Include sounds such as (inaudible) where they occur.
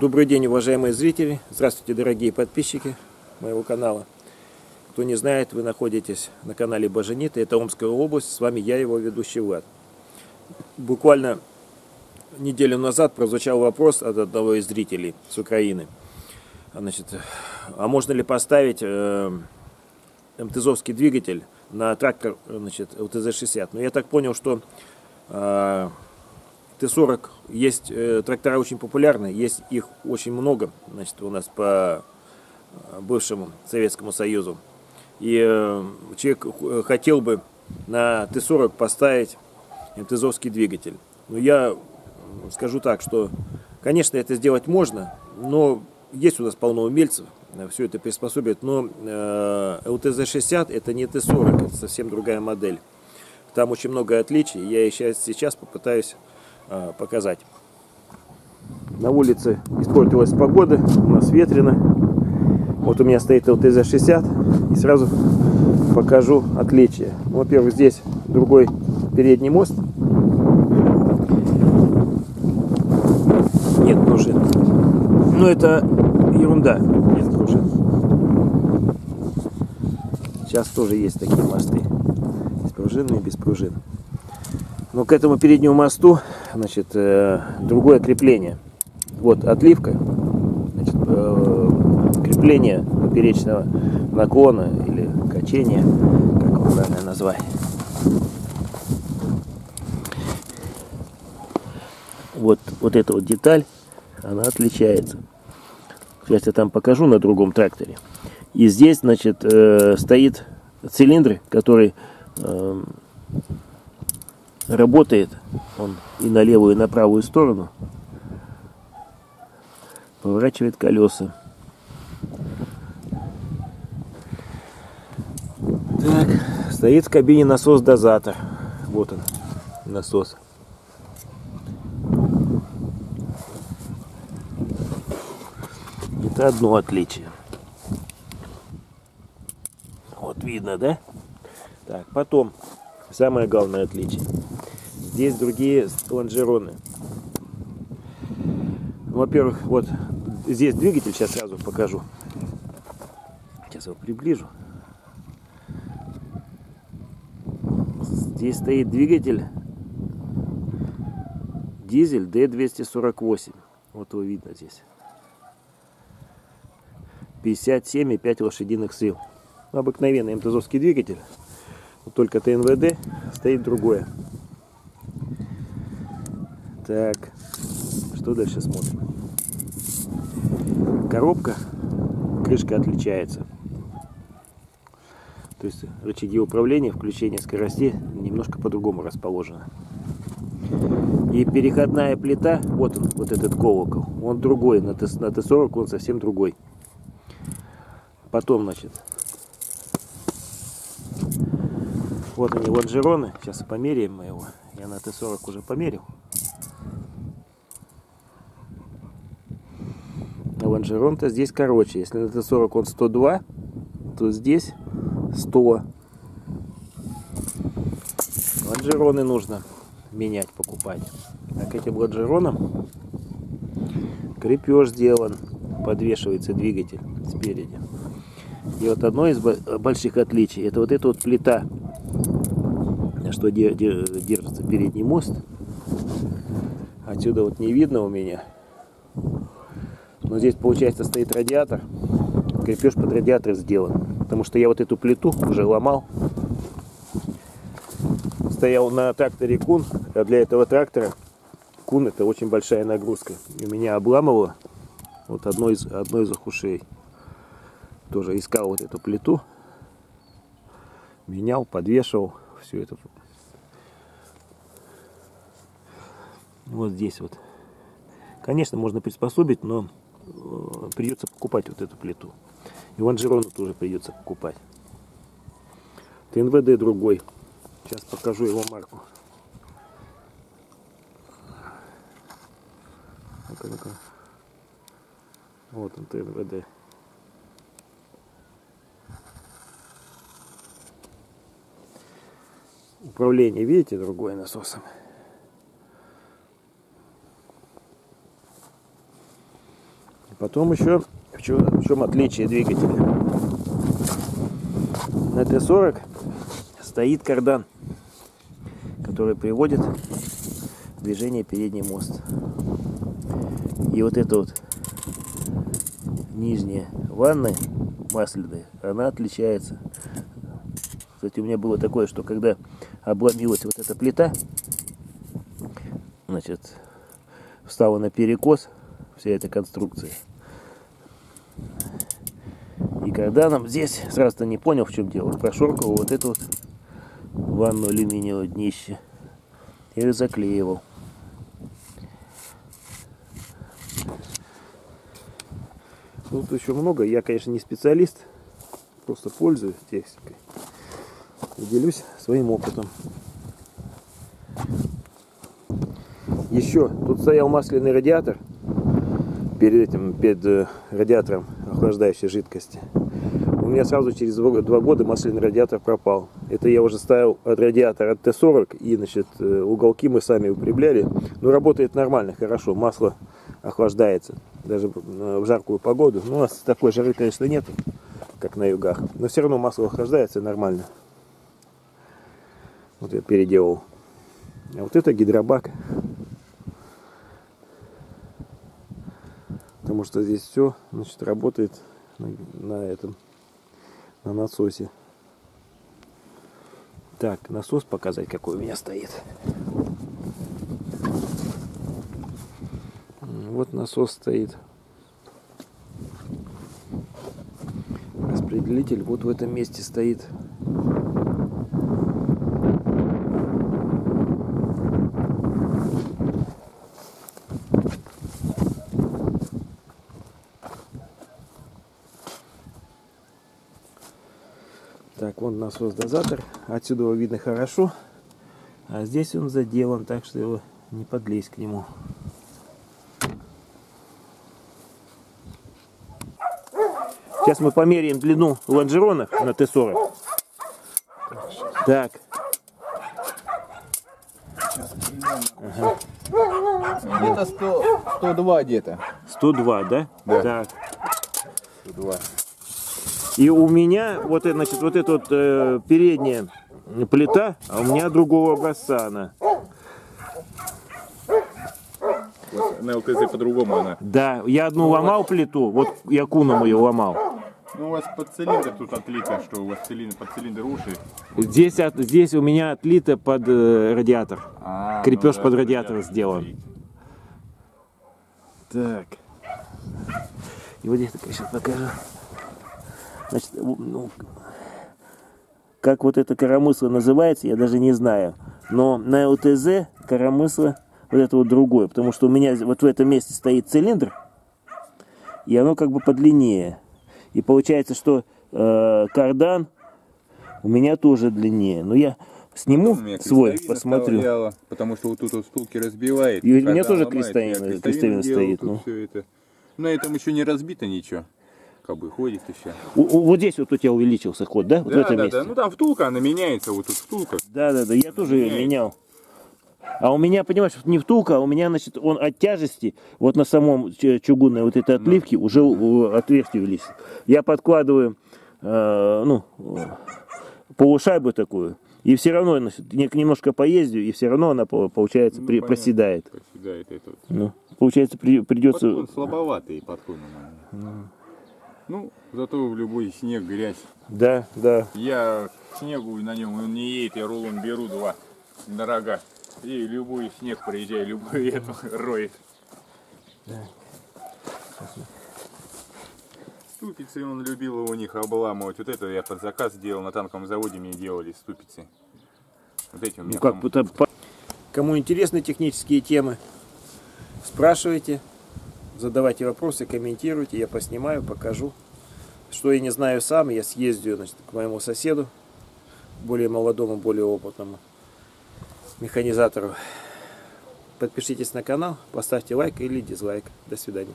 Добрый день, уважаемые зрители. Здравствуйте, дорогие подписчики моего канала. Кто не знает, вы находитесь на канале Боженита. Это Омская область. С вами я, его ведущий Влад. Буквально неделю назад прозвучал вопрос от одного из зрителей с Украины. Значит, а можно ли поставить э, МТЗовский двигатель на трактор значит, ЛТЗ-60? Но я так понял, что э, Т-40 есть э, трактора очень популярные, есть их очень много, значит, у нас по э, бывшему Советскому Союзу. И э, человек хотел бы на Т-40 поставить МТЗовский двигатель. Но я скажу так, что, конечно, это сделать можно, но есть у нас полно умельцев, все это приспособит, но э, ЛТЗ-60 это не Т-40, это совсем другая модель. Там очень много отличий, я сейчас, сейчас попытаюсь э, показать. На улице испортилась погода, у нас ветрено. Вот у меня стоит ЛТЗ-60 и сразу покажу отличия. Во-первых, здесь другой передний мост. Нет пружин. Но это ерунда. Нет пружин. Сейчас тоже есть такие мосты. С без пружин. Но к этому переднему мосту значит, э, другое крепление. Вот отливка. Значит, э, крепление поперечного наклона или качения, как его правильно назвать. Вот, вот эта вот деталь, она отличается. Сейчас я там покажу на другом тракторе. И здесь, значит, э, стоит цилиндр, который работает он и на левую, и на правую сторону. Поворачивает колеса. Так, стоит в кабине насос-дозатор. Вот он, насос. Это одно отличие. Вот видно, да? Так, потом самое главное отличие. Здесь другие лонжероны. Во-первых, вот здесь двигатель, сейчас сразу покажу. Сейчас его приближу. Здесь стоит двигатель дизель D248. Вот его видно здесь. 57,5 лошадиных сил. Обыкновенный МТЗовский двигатель. Только ТНВД стоит другое. Так, что дальше смотрим? Коробка, крышка отличается. То есть рычаги управления, включения скоростей немножко по-другому расположены. И переходная плита, вот он, вот этот колокол, он другой, на Т-40 он совсем другой. Потом, значит, вот они лонжероны, сейчас померяем мы его. Я на Т-40 уже померил. А лонжерон-то здесь короче. Если на Т-40 он 102, то здесь 100. Лонжероны нужно менять, покупать. А к этим лонжеронам крепеж сделан. Подвешивается двигатель спереди. И вот одно из больших отличий, это вот эта вот плита, что держится передний мост. Отсюда вот не видно у меня. Но здесь, получается, стоит радиатор. Крепеж под радиатор сделан. Потому что я вот эту плиту уже ломал. Стоял на тракторе Кун. А для этого трактора Кун это очень большая нагрузка. И меня обламывало вот одно из, одно из их ушей. Тоже искал вот эту плиту. Менял, подвешивал. Все это. Вот здесь вот. Конечно, можно приспособить, но придется покупать вот эту плиту. И лонжероны тоже придется покупать. ТНВД другой. Сейчас покажу его марку. Вот он, ТНВД. Управление, видите, другое насосом. Потом еще в чем, в чем отличие двигателя. На Т-40 стоит кардан, который приводит в движение передний мост. И вот эта вот нижняя ванна масляная, она отличается. Кстати, у меня было такое, что когда обломилась вот эта плита, значит, встала на перекос вся эта конструкция. И когда нам здесь сразу-то не понял, в чем дело, прошоркал вот эту вот ванну алюминиевое днище и заклеивал. Ну, тут еще много. Я, конечно, не специалист, просто пользуюсь техникой и делюсь своим опытом. Еще тут стоял масляный радиатор перед этим, перед э, радиатором охлаждающей жидкости. Меня сразу через два года масляный радиатор пропал. Это я уже ставил от радиатора от Т-40 и значит, э, уголки мы сами упрямляли. Но работает нормально, хорошо, масло охлаждается даже в жаркую погоду. Ну, у нас такой жары, конечно, нет, как на югах. Но все равно масло охлаждается нормально. Вот я переделал. А вот это гидробак. Потому что здесь все значит, работает на этом, на насосе. Так, насос показать, какой у меня стоит. Вот насос стоит. Распределитель вот в этом месте стоит. Так, вон насос дозатор. Отсюда его видно хорошо. А здесь он заделан, так что его не подлезть к нему. Сейчас мы померяем длину лонжеронов на Т-40. Так. Ага. Где-то 100, 102 где-то. 102, да? Да. Так. 102. И у меня вот, это, значит, вот эта вот э, передняя плита, а у меня другого образца она. Вот на ЛТЗ по-другому она. Да, я одну ломал плиту, вот я куном ее ломал. Ну у вас под цилиндр тут отлито, что у вас цилиндр, под цилиндр уши. Здесь, от, здесь у меня отлито под э, радиатор. А, Крепеж ну да, под радиатор радиатор сделан. Так. И вот здесь так я сейчас покажу. Значит, ну, как вот это коромысло называется, я даже не знаю. Но на ЛТЗ коромысло вот это вот другое. Потому что у меня вот в этом месте стоит цилиндр. И оно как бы подлиннее. И получается, что э, кардан у меня тоже длиннее. Но я сниму У меня свой, крестовина посмотрю. стояла, потому что вот тут вот втулки разбивает. И у меня тоже крестовина- крестовина делал, стоит, ну. это. На этом еще не разбито ничего. Как бы ходит еще. У- у- вот здесь вот у тебя увеличился ход, да? Вот в да, этом да, месте. да. Ну там втулка, она меняется, вот тут втулка. Да, да, да, я тоже ее Меняется. менял. А у меня, понимаешь, не втулка, а у меня, значит, он от тяжести, вот на самом чугунной вот этой отливке уже э, отверстие увеличилось. Я подкладываю, э, ну, полушайбу такую, и все равно, значит, не- немножко поездю, и все равно она, по- получается, Ну, при- понятно. проседает. Проседает это вот. Ну, получается, при- придется... Подклон слабоватый подклон у меня. Ну, зато в любой снег грязь. Да, да. Я снегу на нем он не едет, я рулон беру два дорога. И любой снег проезжаю, любой (laughs) это роет. Ступицы он любил у них обламывать. Вот это я под заказ делал, на танковом заводе мне делали ступицы. Вот эти у меня Ну, как будто по- Кому интересны технические темы, спрашивайте, задавайте вопросы, комментируйте, я поснимаю, покажу. Что я не знаю сам, я съездю значит, к моему соседу, более молодому, более опытному механизатору. Подпишитесь на канал, поставьте лайк или дизлайк. До свидания.